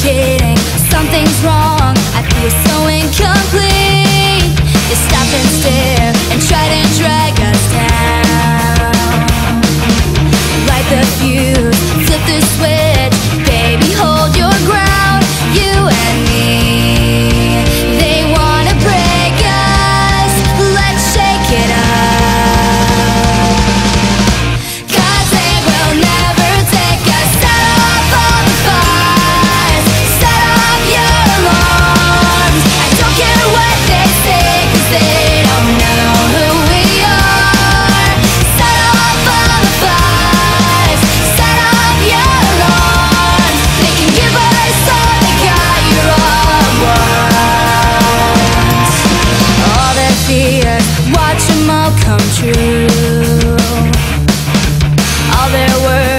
suffocating Something's wrong, I feel so incomplete. You stop and stare and try to drag us down. Light the fuse, flip the switch fears Watch them all come true. All their words